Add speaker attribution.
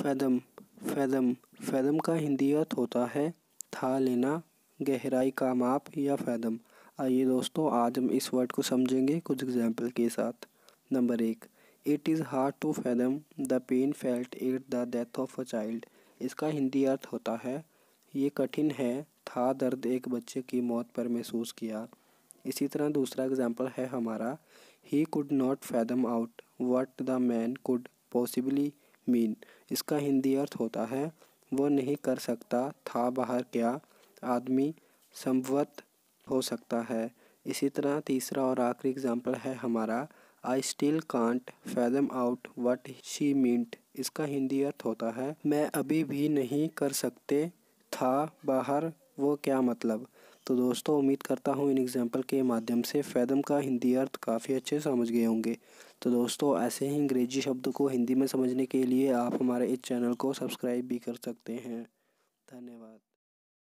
Speaker 1: Fathom fathom fathom का हिंदी अर्थ होता है, था लेना, गहराई का माप या फैदम। आइए दोस्तों, आज हम इस वर्ड को समझेंगे कुछ एग्ज़ाम्पल के साथ। नंबर एक it is hard to fathom the pain felt at the death of a child इसका हिंदी अर्थ होता है, ये कठिन है, था दर्द एक बच्चे की मौत पर महसूस किया। इसी तरह दूसरा एग्ज़ाम्पल है हमारा he could not fathom out what the man could possibly mean. इसका हिंदी अर्थ होता है वो नहीं कर सकता, था बाहर क्या, आदमी संवत हो सकता है। इसी तरह तीसरा और आखिरी एग्ज़ाम्पल है हमारा I still can't fathom out what she meant इसका हिंदी अर्थ होता है, मैं अभी भी नहीं कर सकते था बाहर, वो क्या मतलब? तो दोस्तों, उम्मीद करता हूँ इन एग्ज़ाम्पल के माध्यम से फैदम का हिंदी अर्थ काफ़ी अच्छे समझ गए होंगे। तो दोस्तों, ऐसे ही अंग्रेज़ी शब्द को हिंदी में समझने के लिए आप हमारे इस चैनल को सब्सक्राइब भी कर सकते हैं। धन्यवाद।